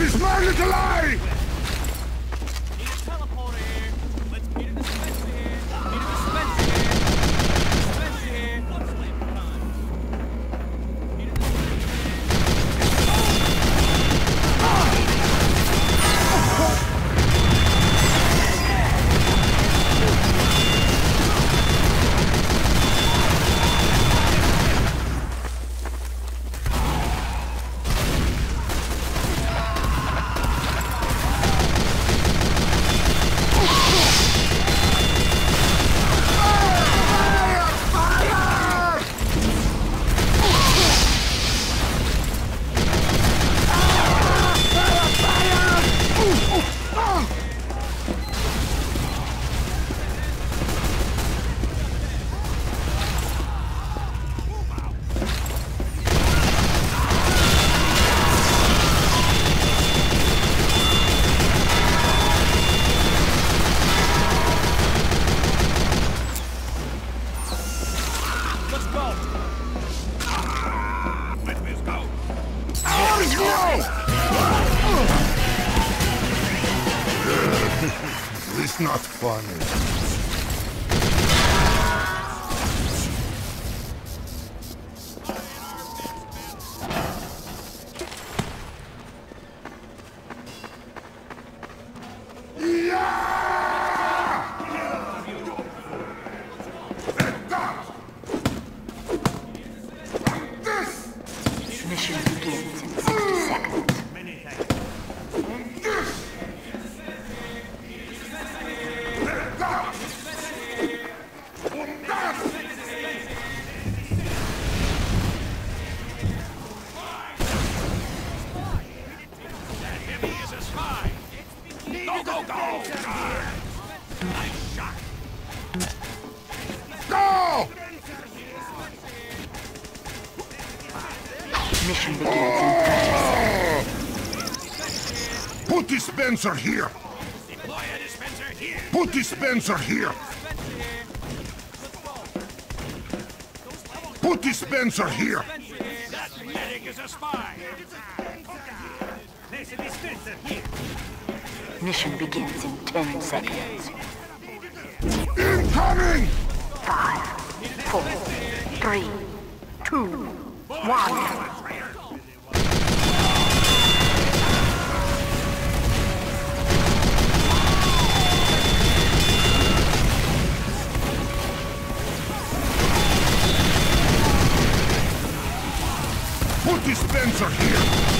this my little eye! Not funny. Mission begins in 60 seconds. Go! Mission begins in 30 Put dispenser here! Deploy a dispenser here. Put dispenser here! Put dispenser here! That medic is a spy. There's a dispenser here. Mission begins in 10 seconds. Incoming! Five, four, three, two, one. Put dispenser here!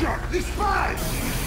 Soldier, the!